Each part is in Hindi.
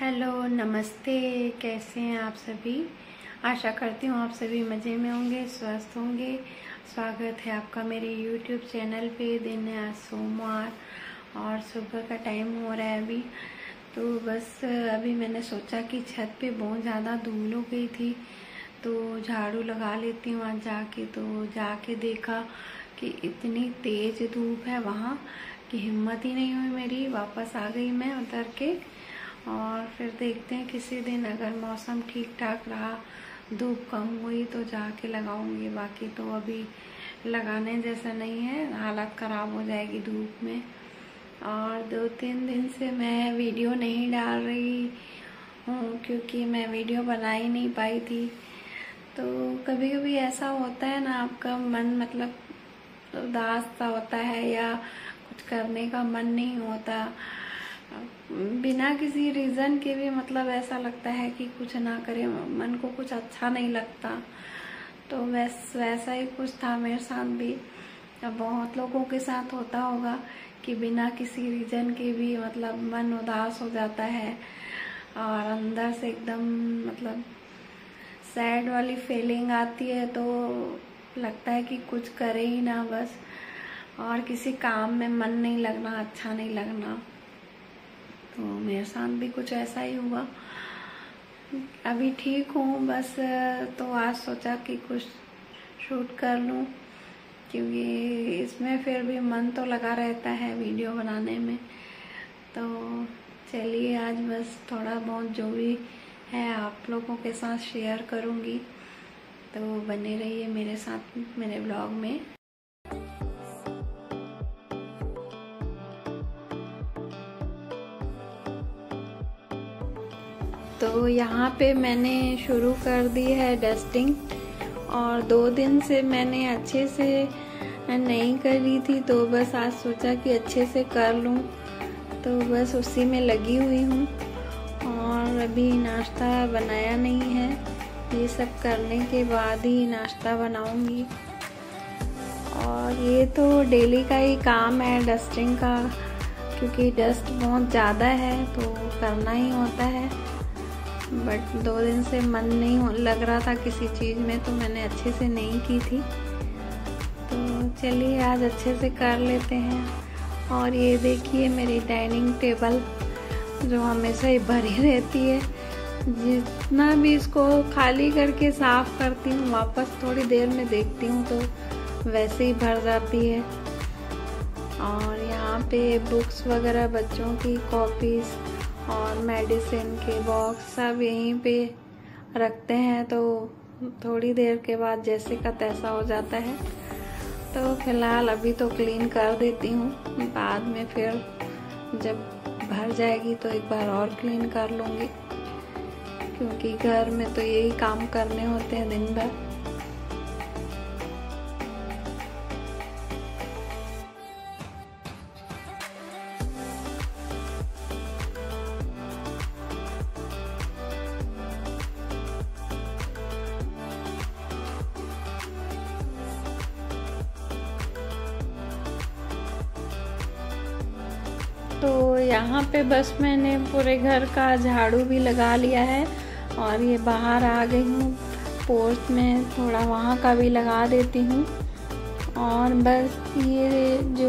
हेलो, नमस्ते, कैसे हैं आप सभी? आशा करती हूँ आप सभी मज़े में होंगे, स्वस्थ होंगे। स्वागत है आपका मेरे यूट्यूब चैनल पे। दिन है आज सोमवार और सुबह का टाइम हो रहा है अभी। तो बस, अभी मैंने सोचा कि छत पे बहुत ज़्यादा धूल हो गई थी तो झाड़ू लगा लेती हूँ आज जाके। तो जाके देखा कि इतनी तेज़ धूप है वहाँ कि हिम्मत ही नहीं हुई मेरी। वापस आ गई मैं उतर के। और फिर देखते हैं किसी दिन अगर मौसम ठीक ठाक रहा, धूप कम हुई तो जाके लगाऊँगी, बाकी तो अभी लगाने जैसा नहीं है, हालत ख़राब हो जाएगी धूप में। और दो तीन दिन से मैं वीडियो नहीं डाल रही हूँ, क्योंकि मैं वीडियो बना ही नहीं पाई थी। तो कभी कभी ऐसा होता है ना, आपका मन मतलब उदास सा होता है या कुछ करने का मन नहीं होता। बिना किसी रीज़न के भी मतलब ऐसा लगता है कि कुछ ना करे, मन को कुछ अच्छा नहीं लगता। तो वैस, वैसा ही कुछ था मेरे साथ भी। बहुत लोगों के साथ होता होगा कि बिना किसी रीज़न के भी मतलब मन उदास हो जाता है और अंदर से एकदम मतलब सैड वाली फीलिंग आती है तो लगता है कि कुछ करे ही ना बस। और किसी काम में मन नहीं लगना अच्छा नहीं लगना। तो मेरे साथ भी कुछ ऐसा ही हुआ। अभी ठीक हूँ, बस तो आज सोचा कि कुछ शूट कर लूँ, क्योंकि इसमें फिर भी मन तो लगा रहता है वीडियो बनाने में। तो चलिए, आज बस थोड़ा बहुत जो भी है आप लोगों के साथ शेयर करूँगी। तो बने रहिए मेरे साथ, मेरे ब्लॉग में। तो यहाँ पे मैंने शुरू कर दी है डस्टिंग और दो दिन से मैंने अच्छे से नहीं करी थी तो बस आज सोचा कि अच्छे से कर लूँ। तो बस उसी में लगी हुई हूँ और अभी नाश्ता बनाया नहीं है। ये सब करने के बाद ही नाश्ता बनाऊँगी। और ये तो डेली का ही काम है डस्टिंग का, क्योंकि डस्ट बहुत ज़्यादा है तो करना ही होता है। बट दो दिन से मन नहीं लग रहा था किसी चीज़ में तो मैंने अच्छे से नहीं की थी। तो चलिए आज अच्छे से कर लेते हैं। और ये देखिए मेरी डाइनिंग टेबल जो हमेशा ही भरी रहती है। जितना भी इसको खाली करके साफ़ करती हूँ, वापस थोड़ी देर में देखती हूँ तो वैसे ही भर जाती है। और यहाँ पे बुक्स वगैरह, बच्चों की कॉपीज़ और मेडिसिन के बॉक्स सब यहीं पे रखते हैं तो थोड़ी देर के बाद जैसे का तैसा हो जाता है। तो फ़िलहाल अभी तो क्लीन कर देती हूँ, बाद में फिर जब भर जाएगी तो एक बार और क्लीन कर लूँगी, क्योंकि घर में तो यही काम करने होते हैं दिन भर। तो यहाँ पे बस मैंने पूरे घर का झाड़ू भी लगा लिया है और ये बाहर आ गई हूँ। पोस्ट में थोड़ा वहाँ का भी लगा देती हूँ। और बस ये जो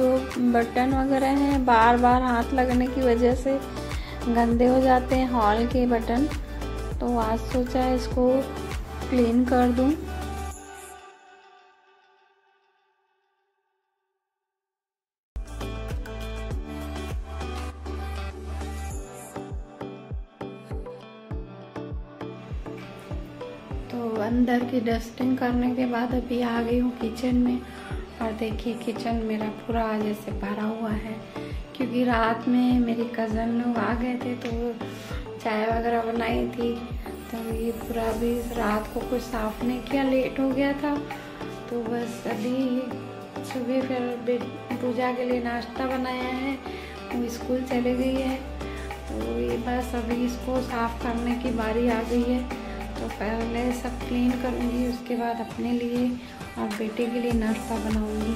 बटन वगैरह हैं बार बार हाथ लगने की वजह से गंदे हो जाते हैं हॉल के बटन। तो आज सोचा इसको क्लीन कर दूँ। की डस्टिंग करने के बाद अभी आ गई हूँ किचन में। और देखिए किचन मेरा पूरा जैसे भरा हुआ है। क्योंकि रात में मेरी कज़न लोग आ गए थे तो चाय वगैरह बनाई थी। तो ये पूरा भी रात को कुछ साफ़ नहीं किया लेट हो गया था। तो बस अभी सुबह फिर पूजा के लिए नाश्ता बनाया है। वो स्कूल चले गई है। तो ये बस अभी इसको साफ़ करने की बारी आ गई है। तो पहले सब क्लीन करूँगी, उसके बाद अपने लिए और बेटे के लिए नाश्ता बनाऊँगी।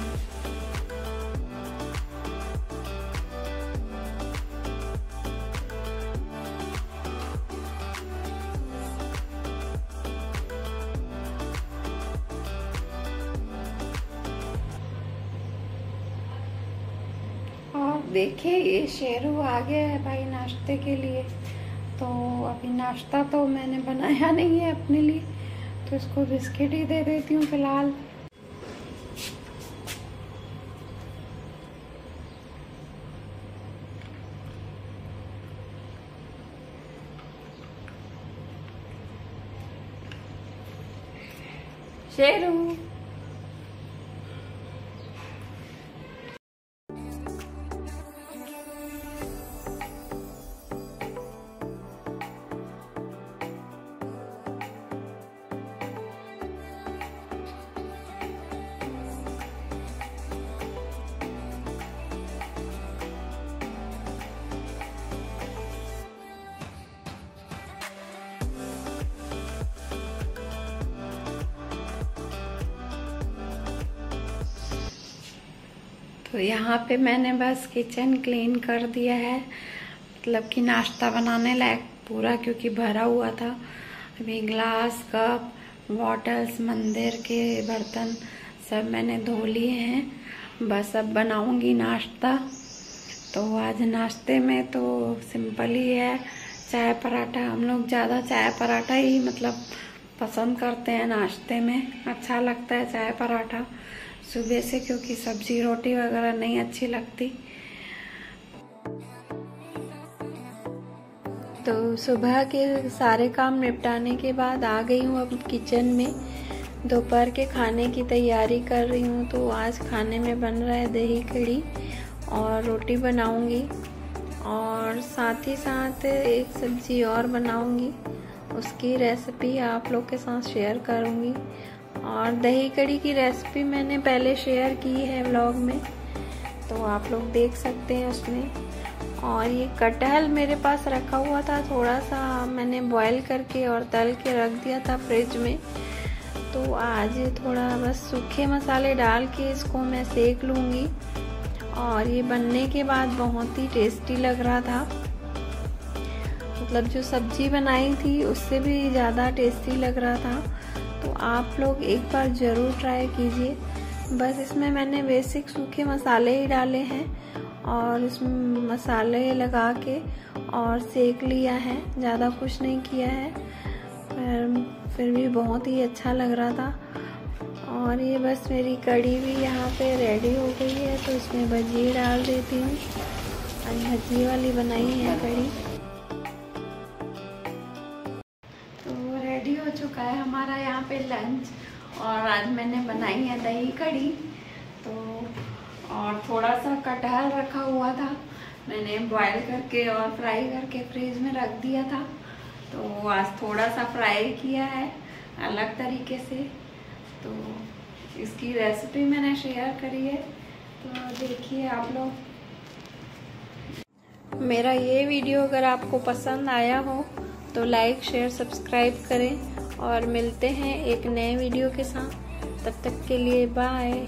देखिए ये शेरू आ गया है भाई नाश्ते के लिए। तो अभी नाश्ता तो मैंने बनाया नहीं है अपने लिए तो इसको बिस्किट ही दे देती हूँ फ़िलहाल। शेरू। तो यहाँ पे मैंने बस किचन क्लीन कर दिया है। मतलब कि नाश्ता बनाने लायक पूरा क्योंकि भरा हुआ था। अभी ग्लास कप बॉटल्स मंदिर के बर्तन सब मैंने धो लिए हैं। बस अब बनाऊँगी नाश्ता। तो आज नाश्ते में तो सिंपल ही है। चाय पराठा, हम लोग ज़्यादा चाय पराठा ही मतलब पसंद करते हैं नाश्ते में। अच्छा लगता है चाय पराठा। सुबह से, क्योंकि सब्ज़ी, रोटी वगैरह नहीं अच्छी लगती। तो सुबह के सारे काम निपटाने के बाद आ गई हूँ अब किचन में। दोपहर के खाने की तैयारी कर रही हूँ तो आज खाने में बन रहा है दही कड़ी और रोटी बनाऊँगी। और साथ ही साथ एक सब्ज़ी और बनाऊँगी। उसकी रेसिपी आप लोग के साथ शेयर करूँगी। और दही कड़ी की रेसिपी मैंने पहले शेयर की है व्लॉग में तो आप लोग देख सकते हैं उसमें। और ये कटहल मेरे पास रखा हुआ था थोड़ा सा मैंने बॉईल करके और तल के रख दिया था फ्रिज में। तो आज थोड़ा बस सूखे मसाले डाल के इसको मैं सेक लूँगी। और ये बनने के बाद बहुत ही टेस्टी लग रहा था। मतलब जो सब्ज़ी बनाई थी, उससे भी ज़्यादा टेस्टी लग रहा था। आप लोग एक बार ज़रूर ट्राई कीजिए। बस इसमें मैंने बेसिक सूखे मसाले ही डाले हैं और इसमें मसाले लगा के और सेक लिया है। ज़्यादा कुछ नहीं किया है। पर फिर भी बहुत ही अच्छा लग रहा था। और ये बस मेरी कड़ी भी यहाँ पे रेडी हो गई है तो इसमें भजी डाल देती हूँ। और भजी वाली बनाई है कड़ी चुका है हमारा यहाँ पे लंच और आज मैंने बनाई है दही कड़ी तो और थोड़ा सा कटहल रखा हुआ था। मैंने बॉईल करके और फ्राई करके फ्रिज में रख दिया था। तो आज थोड़ा सा फ्राई किया है अलग तरीके से। तो इसकी रेसिपी मैंने शेयर करी है। तो देखिए आप लोग। मेरा ये वीडियो अगर आपको पसंद आया हो तो लाइक शेयर सब्सक्राइब करें। और मिलते हैं एक नए वीडियो के साथ। तब तक के लिए बाय।